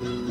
You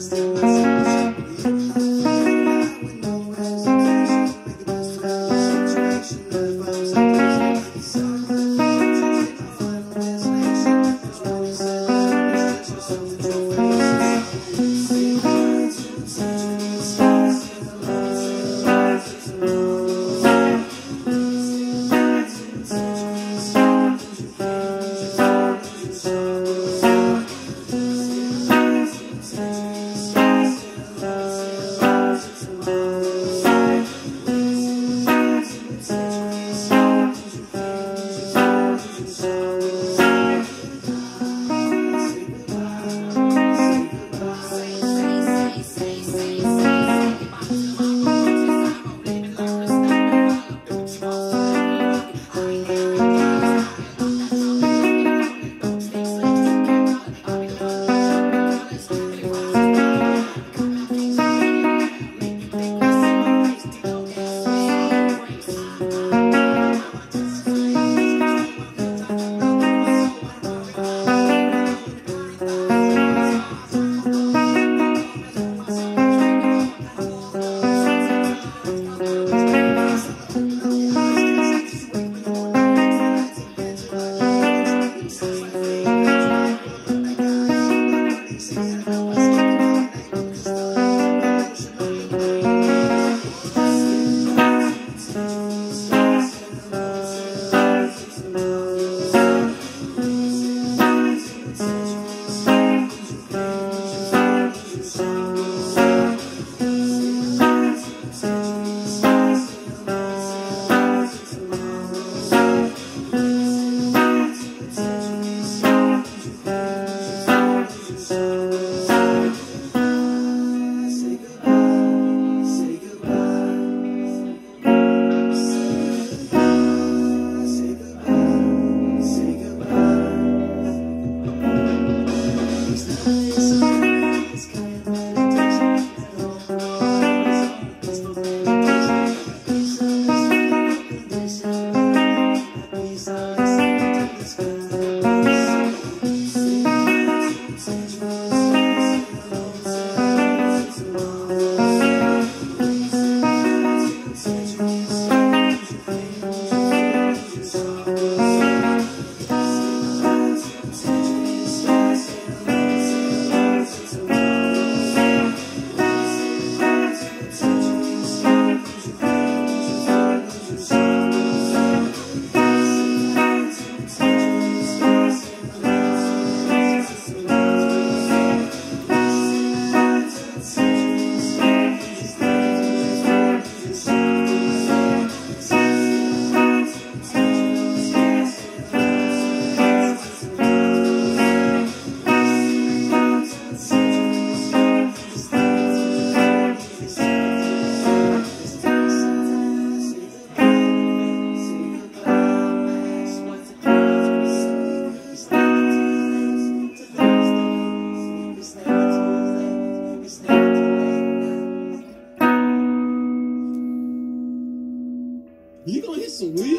gonna hit Oui.